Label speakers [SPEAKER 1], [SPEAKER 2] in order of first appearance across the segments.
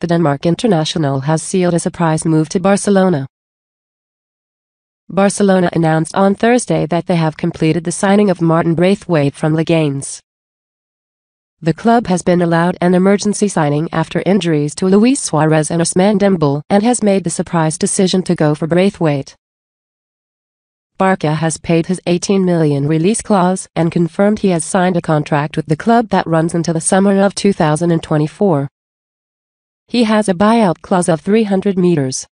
[SPEAKER 1] the Denmark international has sealed a surprise move to Barcelona. Barcelona announced on Thursday that they have completed the signing of Martin Braithwaite from Leganés. The club has been allowed an emergency signing after injuries to Luis Suarez and Ousmane Dembele and has made the surprise decision to go for Braithwaite. Barca has paid his 18 million release clause and confirmed he has signed a contract with the club that runs until the summer of 2024. He has a buyout clause of 300 meters.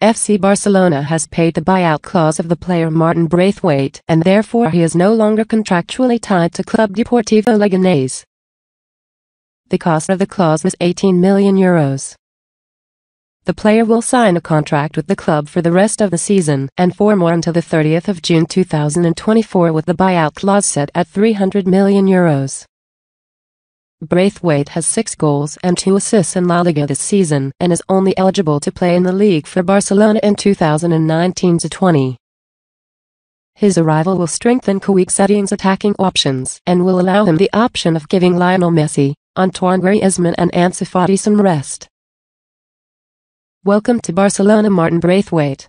[SPEAKER 1] FC Barcelona has paid the buyout clause of the player Martin Braithwaite and therefore he is no longer contractually tied to Club Deportivo Leganés. The cost of the clause was 18 million euros. The player will sign a contract with the club for the rest of the season and for more until the 30th of June 2024 with the buyout clause set at 300 million euros. Braithwaite has six goals and two assists in La Liga this season and is only eligible to play in the league for Barcelona in 2019-20. His arrival will strengthen Quique attacking options and will allow him the option of giving Lionel Messi, Antoine Griezmann and Ansu Fati some rest. Welcome to Barcelona Martin Braithwaite.